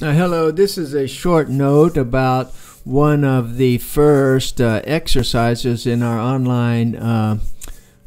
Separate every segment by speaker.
Speaker 1: Uh, hello, this is a short note about one of the first uh, exercises in our online uh,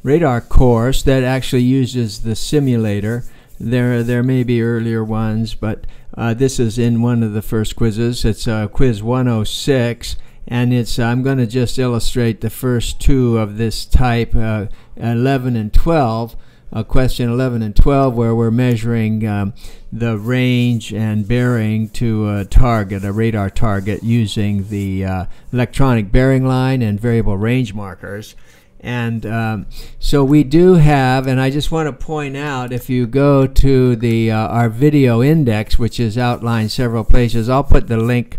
Speaker 1: radar course that actually uses the simulator. There, there may be earlier ones, but uh, this is in one of the first quizzes. It's uh, quiz 106, and it's I'm going to just illustrate the first two of this type, uh, 11 and 12 uh, question 11 and 12 where we're measuring um, the range and bearing to a target, a radar target, using the uh, electronic bearing line and variable range markers. And um, so we do have, and I just want to point out, if you go to the uh, our video index, which is outlined several places, I'll put the link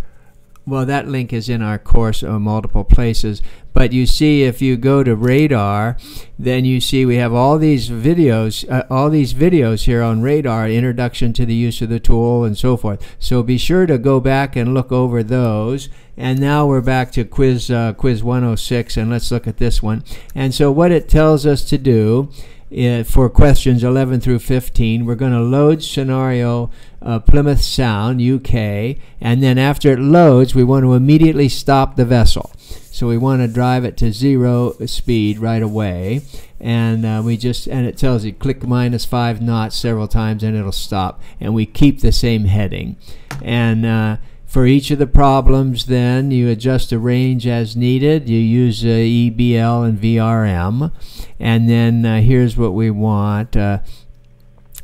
Speaker 1: well, that link is in our course in multiple places. But you see, if you go to radar, then you see we have all these videos, uh, all these videos here on radar, introduction to the use of the tool and so forth. So be sure to go back and look over those. And now we're back to quiz uh, quiz 106, and let's look at this one. And so what it tells us to do uh, for questions 11 through 15, we're going to load scenario uh, Plymouth Sound, UK, and then after it loads, we want to immediately stop the vessel. So we want to drive it to zero speed right away, and uh, we just and it tells you click minus five knots several times, and it'll stop. And we keep the same heading, and uh, for each of the problems, then you adjust the range as needed. You use uh, EBL and VRM, and then uh, here's what we want. Uh,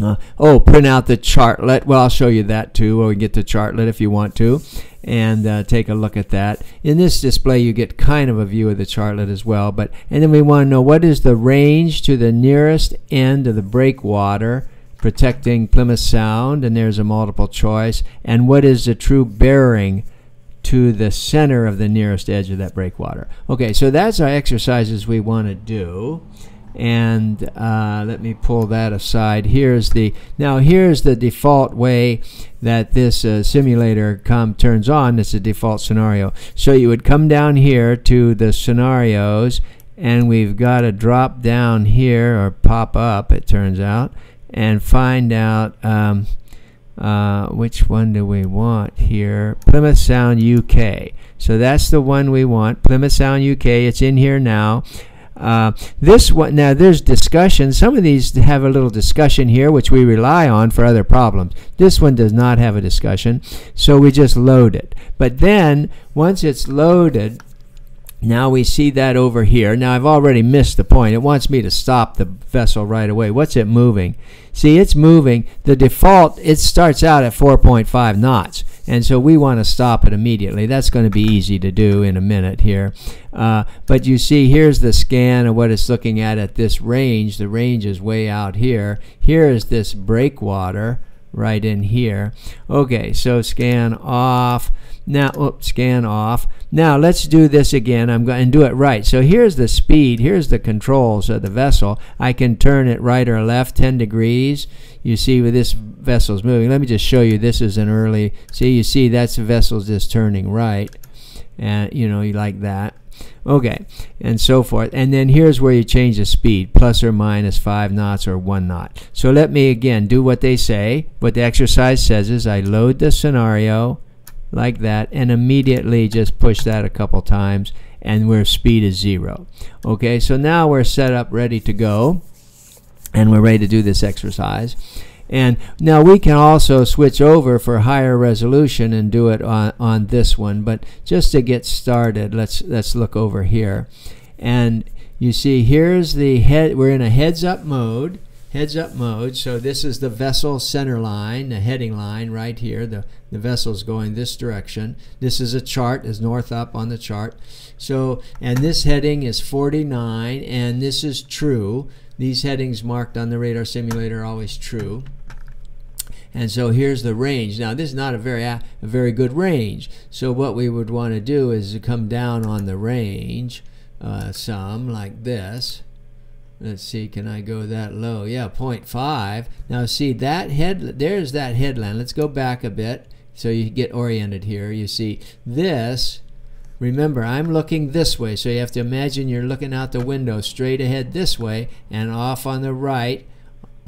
Speaker 1: uh, oh, print out the chartlet. Well, I'll show you that too, or we get the chartlet if you want to, and uh, take a look at that. In this display, you get kind of a view of the chartlet as well. But and then we want to know what is the range to the nearest end of the breakwater, protecting Plymouth Sound, and there's a multiple choice. And what is the true bearing to the center of the nearest edge of that breakwater? Okay, so that's our exercises we want to do. And uh, let me pull that aside. Here's the now here's the default way that this uh, simulator come turns on. It's a default scenario. So you would come down here to the scenarios and we've got to drop down here or pop up it turns out and find out um, uh, which one do we want here Plymouth Sound UK so that's the one we want Plymouth Sound UK it's in here now uh, this one now there's discussion. Some of these have a little discussion here, which we rely on for other problems. This one does not have a discussion, so we just load it. But then once it's loaded, now we see that over here. Now I've already missed the point. It wants me to stop the vessel right away. What's it moving? See, it's moving. The default, it starts out at 4.5 knots. And so we want to stop it immediately. That's going to be easy to do in a minute here. Uh, but you see, here's the scan of what it's looking at at this range. The range is way out here. Here is this breakwater right in here. Okay, so scan off. Now, oops, scan off. Now let's do this again. I'm going to do it right. So here's the speed. Here's the controls of the vessel. I can turn it right or left 10 degrees you see where this vessel's moving. Let me just show you. This is an early. See, you see that's the vessel's just turning right, and you know you like that. Okay, and so forth. And then here's where you change the speed, plus or minus five knots or one knot. So let me again do what they say. What the exercise says is I load the scenario like that and immediately just push that a couple times and where speed is zero. Okay, so now we're set up ready to go and we're ready to do this exercise. And now we can also switch over for higher resolution and do it on, on this one. But just to get started, let's let's look over here. And you see here's the head we're in a heads up mode. Heads up mode. So this is the vessel center line, the heading line right here. The the vessel's going this direction. This is a chart, is north up on the chart. So and this heading is 49 and this is true. These headings marked on the radar simulator are always true. And so here's the range. Now this is not a very a very good range. So what we would want to do is to come down on the range uh, some like this. Let's see, can I go that low? Yeah, 0.5. Now see that head, there's that headland. Let's go back a bit so you get oriented here. You see this Remember, I'm looking this way, so you have to imagine you're looking out the window straight ahead this way and off on the right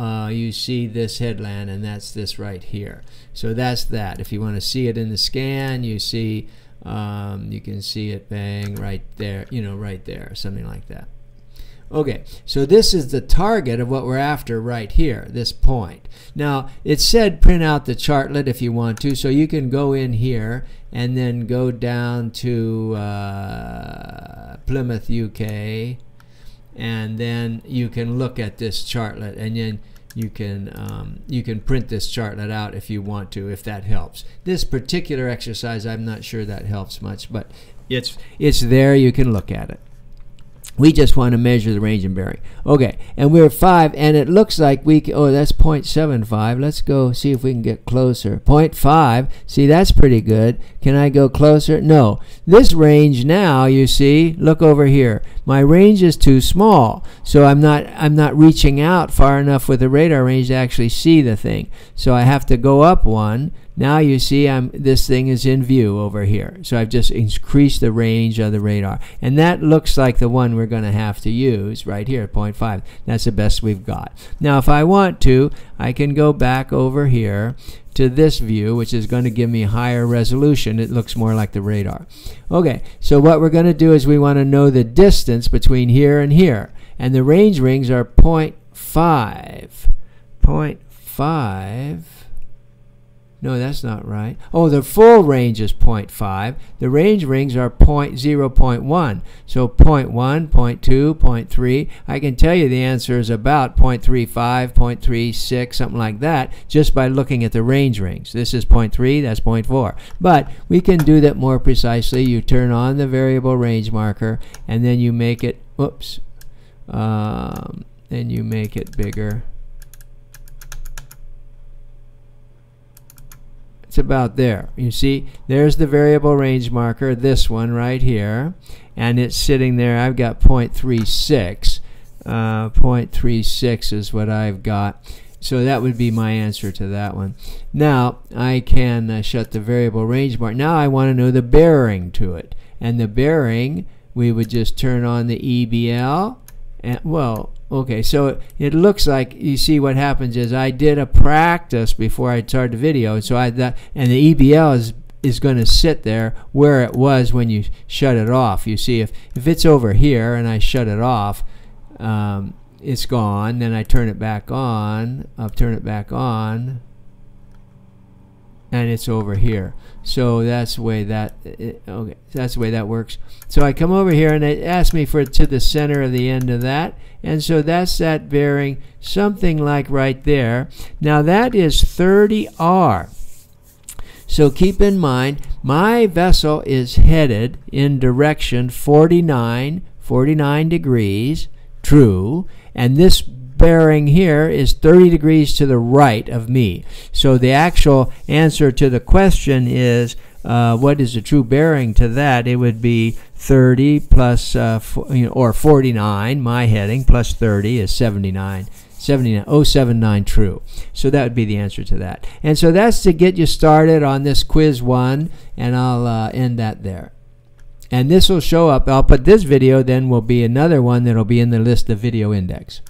Speaker 1: uh, you see this headland, and that's this right here. So that's that. If you want to see it in the scan, you see, um, you can see it bang right there, you know, right there, something like that. Okay, so this is the target of what we're after right here, this point. Now, it said print out the chartlet if you want to, so you can go in here and then go down to uh, Plymouth, UK, and then you can look at this chartlet, and then you can um, you can print this chartlet out if you want to, if that helps. This particular exercise, I'm not sure that helps much, but it's it's there. You can look at it. We just want to measure the range and bearing. Okay, and we're 5, and it looks like we, oh, that's 0.75. Let's go see if we can get closer. 0.5, see, that's pretty good. Can I go closer? No. This range now, you see, look over here. My range is too small, so I'm not, I'm not reaching out far enough with the radar range to actually see the thing. So I have to go up one now you see I'm, this thing is in view over here. So I've just increased the range of the radar. And that looks like the one we're going to have to use right here at 0.5. That's the best we've got. Now if I want to, I can go back over here to this view, which is going to give me higher resolution. It looks more like the radar. Okay, so what we're going to do is we want to know the distance between here and here. And the range rings are 0.5. 0.5 no, that's not right. Oh, the full range is 0.5. The range rings are 0 0.0.1. So 0.1, 0.2, 0.3. I can tell you the answer is about 0.35, 0.36, something like that, just by looking at the range rings. This is 0.3, that's 0.4. But we can do that more precisely. You turn on the variable range marker, and then you make it, whoops, um, and you make it bigger. It's about there. You see, there's the variable range marker, this one right here, and it's sitting there. I've got 0.36. Uh, 0.36 is what I've got. So that would be my answer to that one. Now, I can uh, shut the variable range marker. Now I want to know the bearing to it. And the bearing, we would just turn on the EBL. And, well, Okay, so it looks like you see what happens is I did a practice before I started the video, so I that and the EBL is is going to sit there where it was when you shut it off. You see, if if it's over here and I shut it off, um, it's gone. Then I turn it back on. I'll turn it back on, and it's over here. So that's the way that okay. That's the way that works. So I come over here and it asks me for to the center of the end of that, and so that's that bearing, something like right there. Now that is 30R. So keep in mind, my vessel is headed in direction 49, 49 degrees, true, and this bearing here is 30 degrees to the right of me. So the actual answer to the question is uh, what is the true bearing to that? It would be 30 plus, uh, you know, or 49, my heading, plus 30 is 79. 79, 079 true. So that would be the answer to that. And so that's to get you started on this quiz one, and I'll uh, end that there. And this will show up, I'll put this video, then will be another one that'll be in the list of video index.